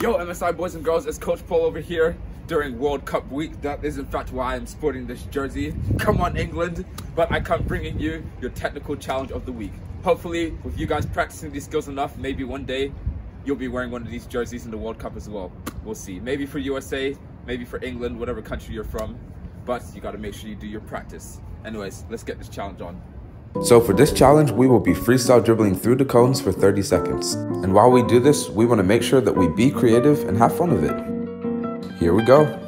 Yo, MSI boys and girls, it's Coach Paul over here during World Cup week. That is in fact why I'm sporting this jersey. Come on, England. But I come bringing you your technical challenge of the week. Hopefully, with you guys practicing these skills enough, maybe one day you'll be wearing one of these jerseys in the World Cup as well. We'll see. Maybe for USA, maybe for England, whatever country you're from. But you gotta make sure you do your practice. Anyways, let's get this challenge on. So for this challenge, we will be freestyle dribbling through the cones for 30 seconds. And while we do this, we want to make sure that we be creative and have fun with it. Here we go.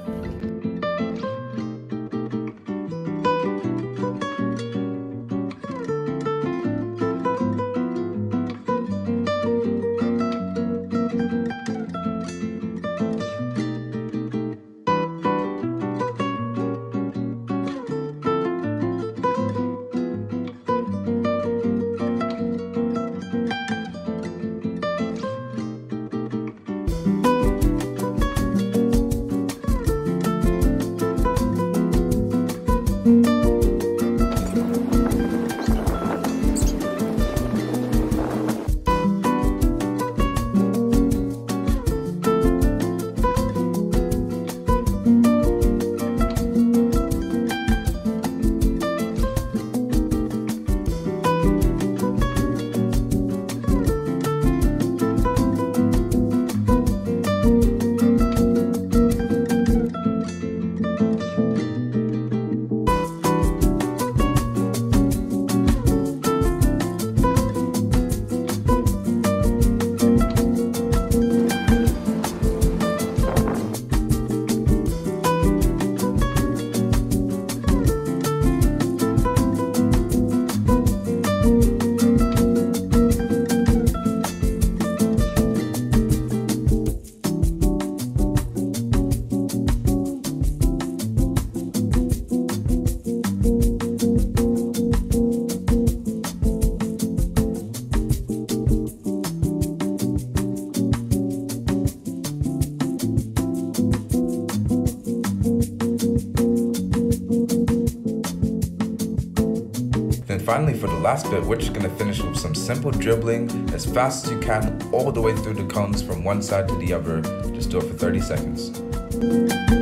Finally, for the last bit, we're just gonna finish with some simple dribbling as fast as you can, all the way through the cones from one side to the other. Just do it for 30 seconds.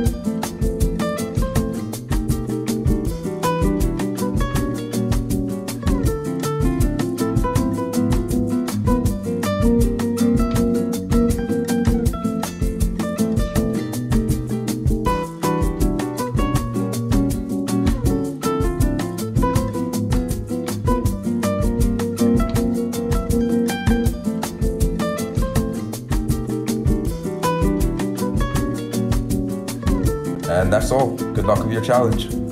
And that's all. Good luck with your challenge.